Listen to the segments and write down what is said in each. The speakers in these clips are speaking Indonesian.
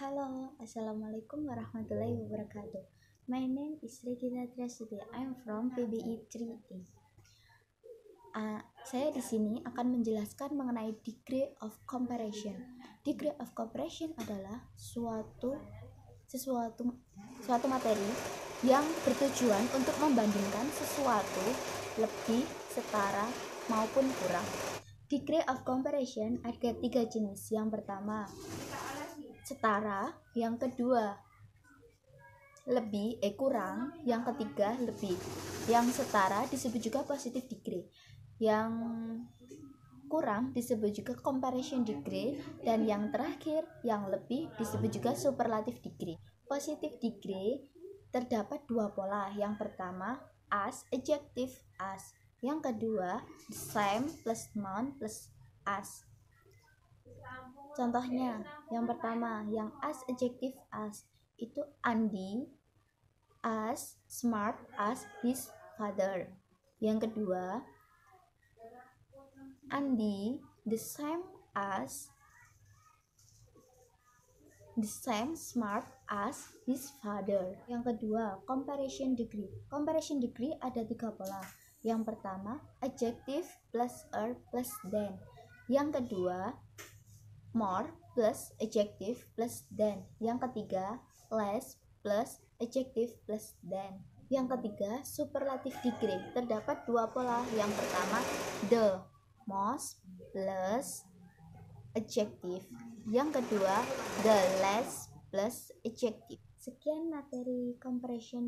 Halo, Assalamualaikum warahmatullahi wabarakatuh. My name is Regina Triasuti. I'm from PBI 3A. Uh, saya di sini akan menjelaskan mengenai degree of comparison. Degree of comparison adalah suatu sesuatu suatu materi yang bertujuan untuk membandingkan sesuatu lebih, setara, maupun kurang. Degree of comparison ada tiga jenis. Yang pertama, setara, yang kedua lebih eh kurang, yang ketiga lebih. Yang setara disebut juga positive degree. Yang kurang disebut juga comparison degree dan yang terakhir yang lebih disebut juga superlative degree. Positive degree terdapat dua pola. Yang pertama as, adjective as. Yang kedua the same plus noun plus as. Contohnya, yang pertama, yang as adjective as itu Andi as smart as his father. Yang kedua, Andi the same as the same smart as his father. Yang kedua, comparison degree. Comparison degree ada tiga pola. Yang pertama, adjective plus er plus than. Yang kedua, more plus adjective plus than. Yang ketiga, less plus adjective plus than. Yang ketiga, superlative degree. Terdapat dua pola. Yang pertama, the most plus adjective. Yang kedua, the less plus adjective. Sekian materi comparison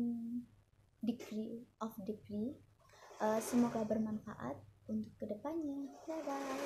degree of degree. Uh, semoga bermanfaat untuk ke depannya. Bye bye.